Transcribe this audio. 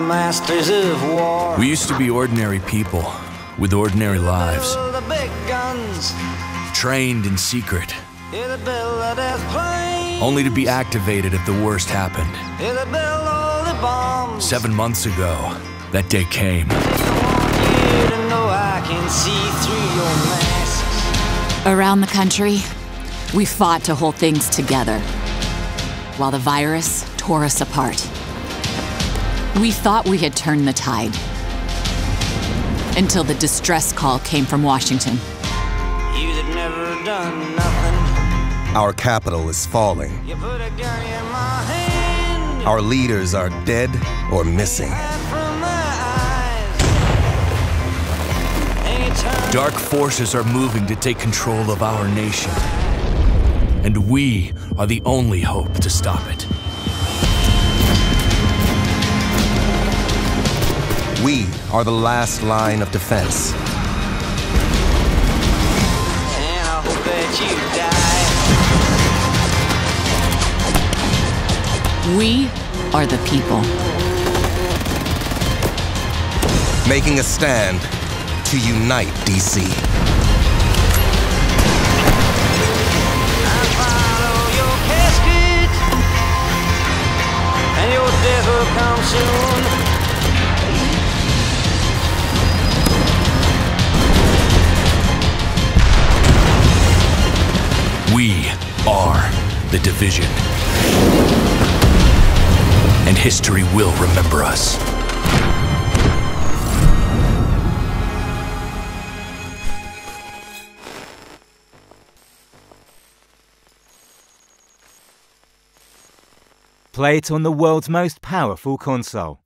masters of war. We used to be ordinary people with ordinary lives, The big guns, trained in secret, yeah, they build the death plane. only to be activated if the worst happened. Yeah, they build all the. Seven months ago, that day came. I want you to know I can see through your masks. Around the country, we fought to hold things together while the virus tore us apart. We thought we had turned the tide until the distress call came from Washington. You that never done nothing. Our capital is falling. You put a gun in my hand. Our leaders are dead or missing. Hide from my eyes. Anytime Dark forces are moving to take control of our nation. And we are the only hope to stop it. We are the last line of defense. and I hope that you die. We are the people. Making a stand to unite DC. We are the division. And history will remember us. Play it on the world's most powerful console.